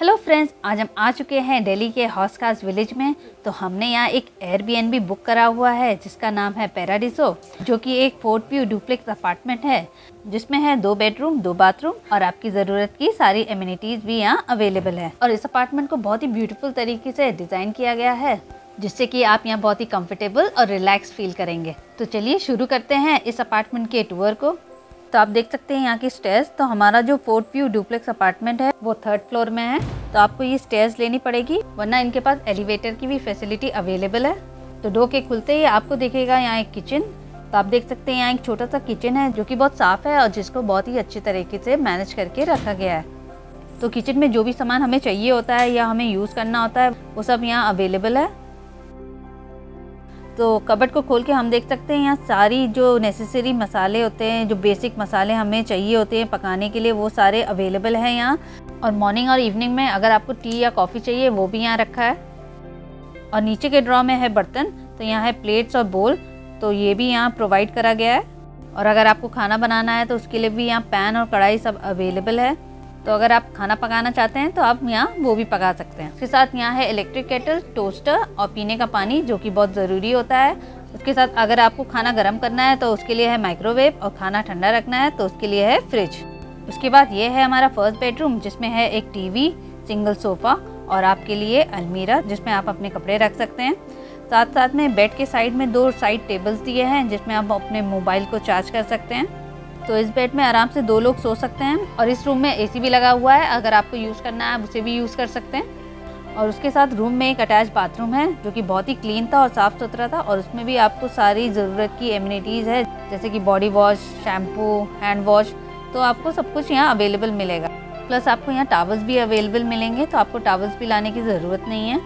Hello friends आज हम आ चुके हैं दिल्ली के हॉस्कास विलेज में। तो हमने यहाँ एक एयरबीएनबी बुक करा हुआ है, जिसका नाम है पैराडिसो जो कि एक फोर्ट व्यू डुप्लेक्स अपार्टमेंट है, जिसमें है दो बेडरूम दो बाथरूम और आपकी ज़रूरत की सारी एम्यूनिटीज़ भी यहाँ अवेलेबल है। और इस अपार्टमेंट को बहुत ही ब्यूटीफुल तरीके से डिज़ाइन किया गया है, जिससे कि आप यहाँ बहुत ही कंफर्टेबल और रिलैक्स फील करेंगे। तो चलिए शुरू करते हैं इस अपार्टमेंट के टूर को। तो आप देख सकते हैं यहाँ की स्टेयर्स तो हमारा जो फोर्थ व्यू डुप्लेक्स अपार्टमेंट है, वो थर्ड फ्लोर में है। तो आपको ये स्टेयर्स लेनी पड़ेगी, वरना इनके पास एलिवेटर की भी फैसिलिटी अवेलेबल है। तो डो के खुलते ही आपको देखेगा यहाँ एक किचन तो आप देख सकते हैं यहाँ एक छोटा सा किचन है, जो कि बहुत साफ़ है और जिसको बहुत ही अच्छे तरीके से मैनेज करके रखा गया है। तो किचन में जो भी सामान हमें चाहिए होता है या हमें यूज़ करना होता है, वो सब यहाँ अवेलेबल है। तो कबट को खोल के हम देख सकते हैं, यहाँ सारी जो नेसेसरी मसाले होते हैं, जो बेसिक मसाले हमें चाहिए होते हैं पकाने के लिए, वो सारे अवेलेबल हैं यहाँ। और मॉर्निंग और इवनिंग में अगर आपको टी या कॉफ़ी चाहिए, वो भी यहाँ रखा है। और नीचे के ड्रॉ में है बर्तन तो यहाँ है प्लेट्स और बोल तो ये भी यहाँ प्रोवाइड करा गया है। और अगर आपको खाना बनाना है तो उसके लिए भी यहाँ पैन और कढ़ाई सब अवेलेबल है। तो अगर आप खाना पकाना चाहते हैं तो आप यहाँ वो भी पका सकते हैं। उसके साथ यहाँ है इलेक्ट्रिक केटल टोस्टर और पीने का पानी, जो कि बहुत ज़रूरी होता है। उसके साथ अगर आपको खाना गर्म करना है तो उसके लिए है माइक्रोवेव और खाना ठंडा रखना है तो उसके लिए है फ्रिज उसके बाद ये है हमारा फ़र्स्ट बेडरूम जिसमें है एक टीवी सिंगल सोफ़ा और आपके लिए अलमीरा, जिसमें आप अपने कपड़े रख सकते हैं। साथ साथ में बेड के साइड में दो साइड टेबल्स दिए हैं, जिसमें आप अपने मोबाइल को चार्ज कर सकते हैं। तो इस बेड में आराम से दो लोग सो सकते हैं और इस रूम में एसी भी लगा हुआ है, अगर आपको यूज़ करना है आप उसे भी यूज़ कर सकते हैं। और उसके साथ रूम में एक अटैच बाथरूम है, जो कि बहुत ही क्लीन था और साफ़ सुथरा था और उसमें भी आपको सारी ज़रूरत की एम्यूनिटीज़ है, जैसे कि body wash shampoo hand wash तो आपको सब कुछ यहाँ अवेलेबल मिलेगा। प्लस आपको यहाँ टावर्स भी अवेलेबल मिलेंगे तो आपको टावर्स भी लाने की ज़रूरत नहीं है।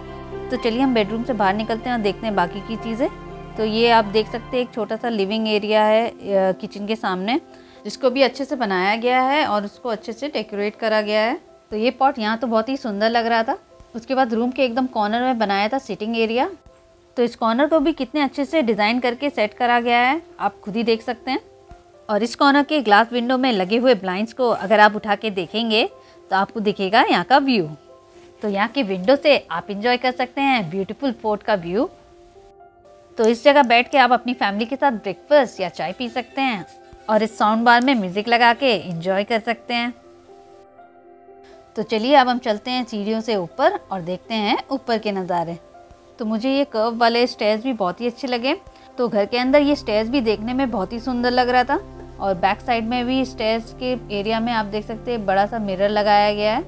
तो चलिए हम बेडरूम से बाहर निकलते हैं और देखते हैं बाकी की चीज़ें। तो ये आप देख सकते हैं, एक छोटा सा लिविंग एरिया है किचन के सामने। जिसको भी अच्छे से बनाया गया है और उसको अच्छे से डेकोरेट करा गया है। तो ये पॉट यहाँ तो बहुत ही सुंदर लग रहा था। उसके बाद रूम के एकदम कॉर्नर में बनाया था सिटिंग एरिया तो इस कॉर्नर को भी कितने अच्छे से डिज़ाइन करके सेट करा गया है, आप खुद ही देख सकते हैं। और इस कॉर्नर के ग्लास विंडो में लगे हुए ब्लाइंड्स को अगर आप उठा के देखेंगे तो आपको दिखेगा यहाँ का व्यू तो यहाँ के विंडो से आप इंजॉय कर सकते हैं ब्यूटीफुल फोर्ट का व्यू तो इस जगह बैठ के आप अपनी फैमिली के साथ ब्रेकफास्ट या चाय पी सकते हैं। और इस साउंड बार में म्यूज़िक लगा के इंजॉय कर सकते हैं। तो चलिए अब हम चलते हैं सीढ़ियों से ऊपर और देखते हैं ऊपर के नज़ारे। तो मुझे ये कर्व वाले स्टेज भी बहुत ही अच्छे लगे। तो घर के अंदर ये स्टेज भी देखने में बहुत ही सुंदर लग रहा था और बैक साइड में भी स्टेज के एरिया में आप देख सकते हैं बड़ा सा मिरर लगाया गया है।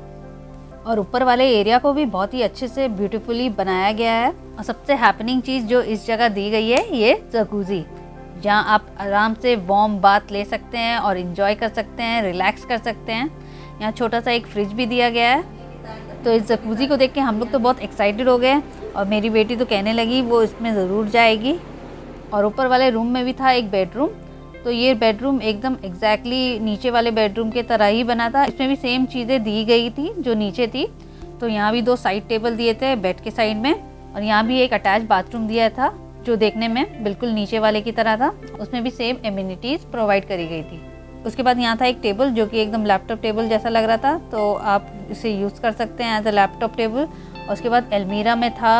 और ऊपर वाले एरिया को भी बहुत ही अच्छे से ब्यूटीफुली बनाया गया है। और सबसे हैपनिंग चीज़ जो इस जगह दी गई है, ये जकूजी जहाँ आप आराम से वॉम बात ले सकते हैं और इन्जॉय कर सकते हैं रिलैक्स कर सकते हैं। यहाँ छोटा सा एक फ्रिज भी दिया गया है। तो इस जकूज़ी को देख के हम लोग तो बहुत एक्साइटेड हो गए और मेरी बेटी तो कहने लगी, वो इसमें ज़रूर जाएगी। और ऊपर वाले रूम में भी था एक बेडरूम तो ये बेडरूम एकदम एग्जैक्टली exactly नीचे वाले बेडरूम के तरह ही बना था। इसमें भी सेम चीज़ें दी गई थी जो नीचे थी। तो यहाँ भी दो साइड टेबल दिए थे बेड के साइड में और यहाँ भी एक अटैच बाथरूम दिया था। जो देखने में बिल्कुल नीचे वाले की तरह था, उसमें भी सेम एम्यूनिटीज़ प्रोवाइड करी गई थी। उसके बाद यहाँ था एक टेबल जो कि एकदम लैपटॉप टेबल जैसा लग रहा था तो आप इसे यूज़ कर सकते हैं एज अ लैपटॉप टेबल उसके बाद एलमीरा में था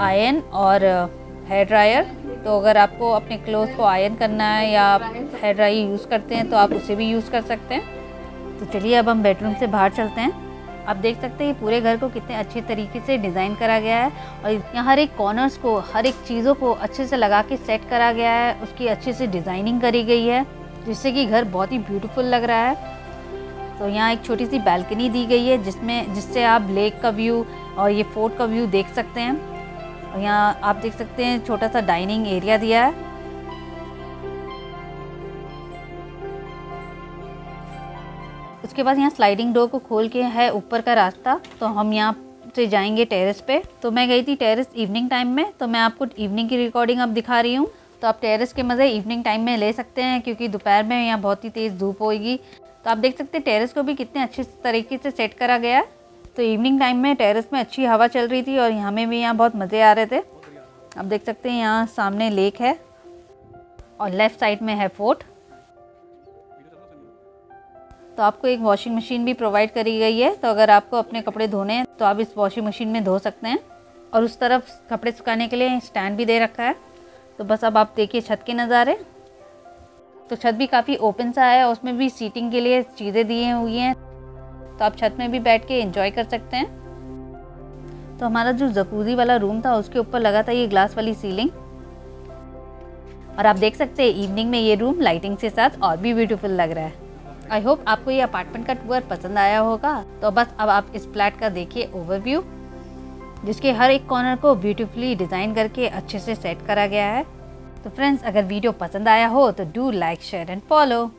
आयन और हेयर ड्रायर तो अगर आपको अपने क्लोथ को आयन करना है या आप हेयर ड्रायर यूज़ करते हैं तो आप उसे भी यूज़ कर सकते हैं। तो चलिए अब हम बेडरूम से बाहर चलते हैं। आप देख सकते हैं पूरे घर को कितने अच्छे तरीके से डिज़ाइन करा गया है और यहाँ हर एक कॉर्नर्स को, हर एक चीज़ों को अच्छे से लगा के सेट करा गया है। उसकी अच्छे से डिज़ाइनिंग करी गई है, जिससे कि घर बहुत ही ब्यूटीफुल लग रहा है। तो यहाँ एक छोटी सी बैल्कनी दी गई है, जिसमें, जिससे आप लेक का व्यू और ये फोर्ट का व्यू देख सकते हैं। और यहाँ आप देख सकते हैं छोटा सा डाइनिंग एरिया दिया है। उसके बाद यहाँ स्लाइडिंग डोर को खोल के है ऊपर का रास्ता तो हम यहाँ से जाएँगे टेरेस पे। तो मैं गई थी टेरेस इवनिंग टाइम में तो मैं आपको इवनिंग की रिकॉर्डिंग अब दिखा रही हूँ। तो आप टेरेस के मज़े इवनिंग टाइम में ले सकते हैं, क्योंकि दोपहर में यहाँ बहुत ही तेज़ धूप होएगी। तो आप देख सकते हैं टेरेस को भी कितने अच्छे तरीके से सेट करा गया है। तो इवनिंग टाइम में टेरेस में अच्छी हवा चल रही थी और हमें भी यहाँ बहुत मज़े आ रहे थे। आप देख सकते हैं यहाँ सामने लेक है और लेफ़्ट साइड में है फोर्ट तो आपको एक वॉशिंग मशीन भी प्रोवाइड करी गई है। तो अगर आपको अपने कपड़े धोने हैं तो आप इस वॉशिंग मशीन में धो सकते हैं। और उस तरफ़ कपड़े सुखाने के लिए स्टैंड भी दे रखा है। तो बस अब आप देखिए छत के नज़ारे। तो छत भी काफ़ी ओपन सा है और उसमें भी सीटिंग के लिए चीज़ें दी हुई हैं। तो आप छत में भी बैठ के इंजॉय कर सकते हैं। तो हमारा जो जकूजी वाला रूम था, उसके ऊपर लगा था ये ग्लास वाली सीलिंग और आप देख सकते हैं इवनिंग में ये रूम लाइटिंग के साथ और भी ब्यूटीफुल लग रहा है। आई होप आपको ये अपार्टमेंट का टूर पसंद आया होगा। तो बस अब आप इस फ्लैट का देखिए ओवरव्यू जिसके हर एक कॉर्नर को ब्यूटीफुली डिज़ाइन करके अच्छे से सेट करा गया है। तो फ्रेंड्स अगर वीडियो पसंद आया हो तो do like share and follow